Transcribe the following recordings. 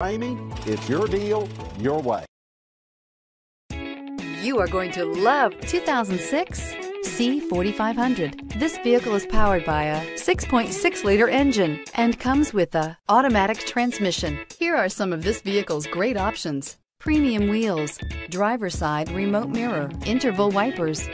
Amy, it's your deal, your way. You are going to love 2006 C4500. This vehicle is powered by a 6.6 liter engine and comes with a automatic transmission. Here are some of this vehicle's great options. Premium wheels, driver side remote mirror, interval wipers,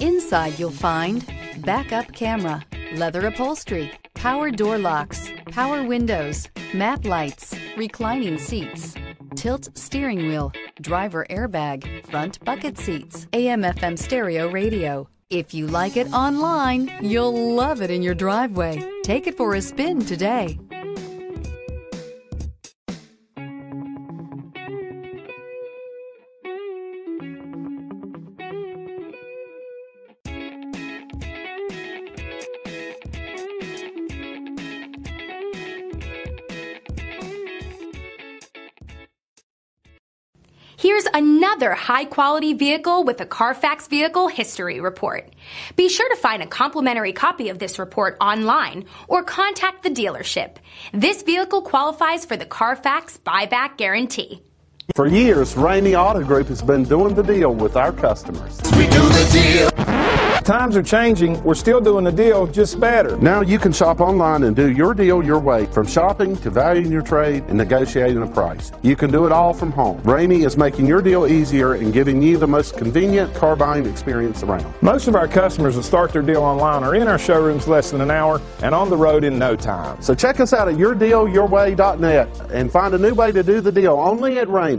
Inside you'll find backup camera, leather upholstery, power door locks, power windows, map lights, reclining seats, tilt steering wheel, driver airbag, front bucket seats, AM FM stereo radio. If you like it online, you'll love it in your driveway. Take it for a spin today. Here's another high quality vehicle with a Carfax Vehicle History Report. Be sure to find a complimentary copy of this report online or contact the dealership. This vehicle qualifies for the Carfax Buyback Guarantee. For years, Ramey Auto Group has been doing the deal with our customers. We do the deal. Times are changing. We're still doing the deal, just better. Now you can shop online and do your deal your way, from shopping to valuing your trade and negotiating a price. You can do it all from home. Ramey is making your deal easier and giving you the most convenient car buying experience around. Most of our customers that start their deal online are in our showrooms less than an hour and on the road in no time. So check us out at yourdealyourway.net and find a new way to do the deal only at Ramey.